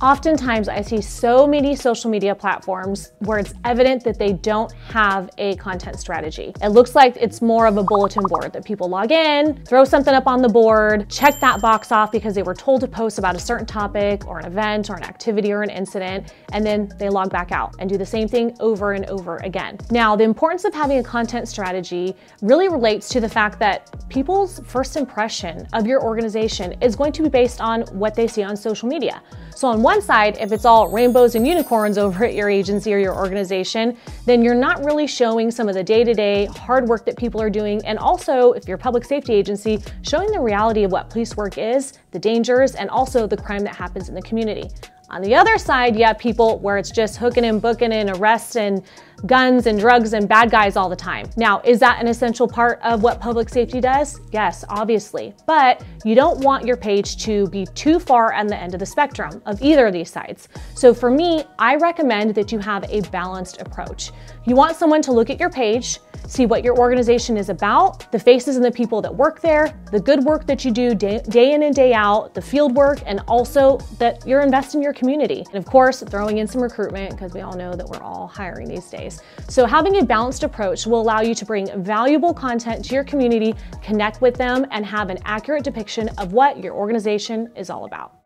Oftentimes, I see so many social media platforms where it's evident that they don't have a content strategy. It looks like it's more of a bulletin board that people log in, throw something up on the board, check that box off because they were told to post about a certain topic or an event or an activity or an incident, and then they log back out and do the same thing over and over again. Now, the importance of having a content strategy really relates to the fact that people's first impression of your organization is going to be based on what they see on social media. So on one side, if it's all rainbows and unicorns over at your agency or your organization, then you're not really showing some of the day-to-day hard work that people are doing. And also, if you're a public safety agency, showing the reality of what police work is, the dangers, and also the crime that happens in the community. On the other side, you have people where it's just hooking and booking and arrests and guns and drugs and bad guys all the time. Now, is that an essential part of what public safety does? Yes, obviously. But you don't want your page to be too far on the end of the spectrum of either of these sides. So for me, I recommend that you have a balanced approach. You want someone to look at your page, see what your organization is about, the faces and the people that work there, the good work that you do day, day, in and day out, the field work, and also that you're investing in your community. And of course, throwing in some recruitment because we all know that we're all hiring these days. So having a balanced approach will allow you to bring valuable content to your community, connect with them, and have an accurate depiction of what your organization is all about.